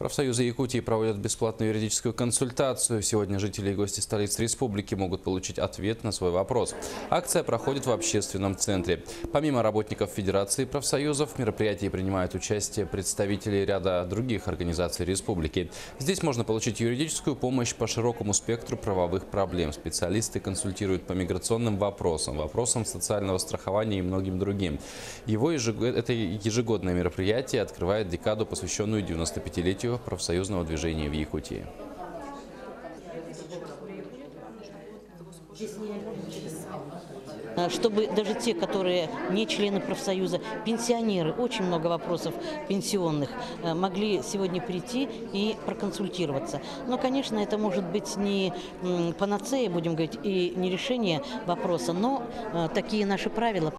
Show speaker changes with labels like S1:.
S1: Профсоюзы Якутии проводят бесплатную юридическую консультацию. Сегодня жители и гости столицы республики могут получить ответ на свой вопрос. Акция проходит в общественном центре. Помимо работников Федерации профсоюзов, в мероприятии принимают участие представители ряда других организаций республики. Здесь можно получить юридическую помощь по широкому спектру правовых проблем. Специалисты консультируют по миграционным вопросам, вопросам социального страхования и многим другим. Его ежегод- это ежегодное мероприятие открывает декаду, посвященную 95-летию профсоюзного движения в Якутии.
S2: А, чтобы даже те, которые не члены профсоюза, пенсионеры, очень много вопросов пенсионных, э, могли сегодня прийти и проконсультироваться. Но, конечно, это может быть не панацея, будем говорить, и не решение вопроса, но э, такие наши правила.